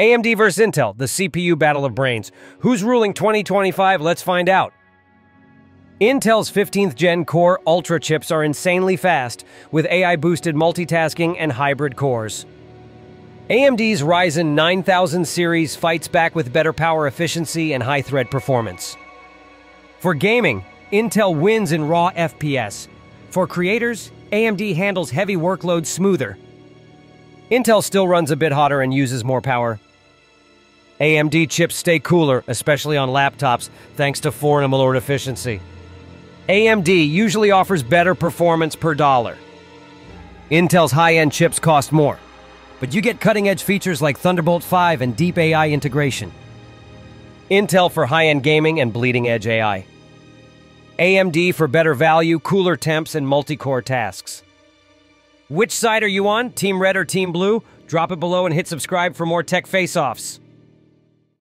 AMD vs Intel, the CPU battle of brains. Who's ruling 2025? Let's find out. Intel's 15th gen Core Ultra chips are insanely fast, with AI boosted multitasking and hybrid cores. AMD's Ryzen 9000 series fights back with better power efficiency and high thread performance. For gaming, Intel wins in raw FPS. For creators, AMD handles heavy workloads smoother. Intel still runs a bit hotter and uses more power, AMD chips stay cooler, especially on laptops, thanks to 4 nm efficiency. AMD usually offers better performance per dollar. Intel's high-end chips cost more, but you get cutting-edge features like Thunderbolt 5 and deep AI integration. Intel for high-end gaming and bleeding-edge AI. AMD for better value, cooler temps, and multi-core tasks. Which side are you on, Team Red or Team Blue? Drop it below and hit subscribe for more tech face-offs.